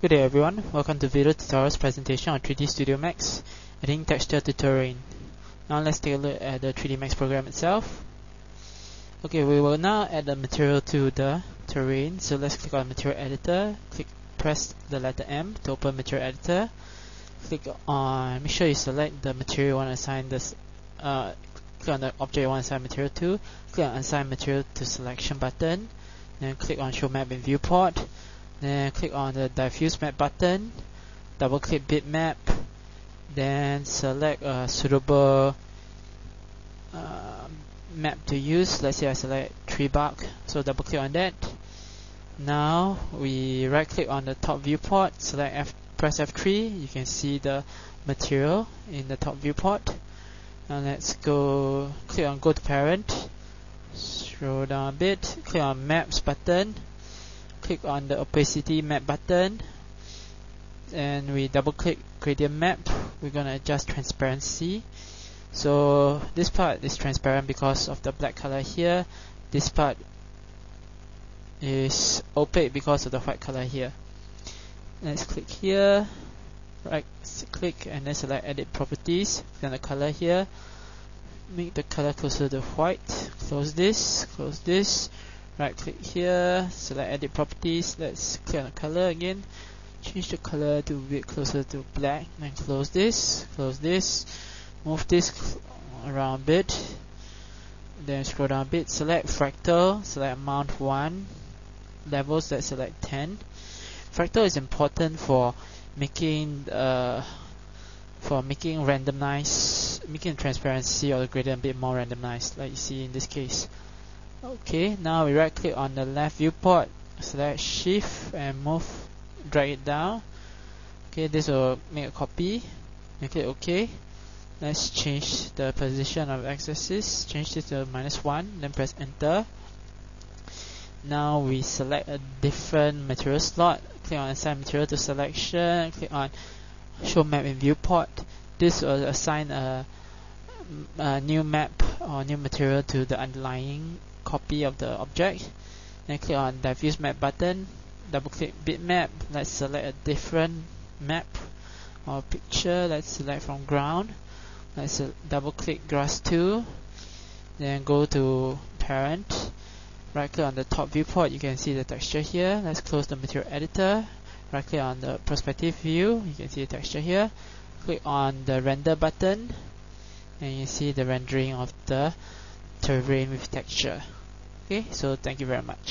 Good day everyone, welcome to Video Tutorial's presentation on 3D Studio Max, adding texture to terrain. Now let's take a look at the 3D Max program itself. Okay, we will now add the material to the terrain, so let's click on Material Editor, click press the letter M to open Material Editor, click on, make sure you select the material you want to assign this, uh, click on the object you want to assign material to, click on Assign Material to Selection button, then click on Show Map in Viewport, then click on the diffuse map button double click bitmap then select a suitable uh, map to use. Let's say I select tree bark so double click on that. Now we right click on the top viewport select F press F3 you can see the material in the top viewport. Now let's go click on go to parent scroll down a bit click on maps button click on the opacity map button. And we double click gradient map. We're gonna adjust transparency. So this part is transparent because of the black color here. This part is opaque because of the white color here. Let's click here. Right click and then select edit properties. Then the color here. Make the color closer to white. Close this. Close this right click here select edit properties. Let's click on the color again. Change the color to a bit closer to black. Then close this close this. Move this around a bit. Then scroll down a bit. Select fractal select amount 1 levels let's select 10 fractal is important for making uh, for making randomized making transparency or the gradient a bit more randomized like you see in this case okay now we right click on the left viewport select shift and move drag it down. Okay this will make a copy. And click ok. Let's change the position of x-axis change this to minus 1 then press enter. Now we select a different material slot. Click on assign material to selection click on show map in viewport. This will assign a, a new map or new material to the underlying copy of the object then click on diffuse map button double click bitmap let's select a different map or picture let's select from ground let's double click grass 2 then go to parent right click on the top viewport you can see the texture here let's close the material editor right click on the perspective view you can see the texture here click on the render button and you see the rendering of the terrain with texture okay so thank you very much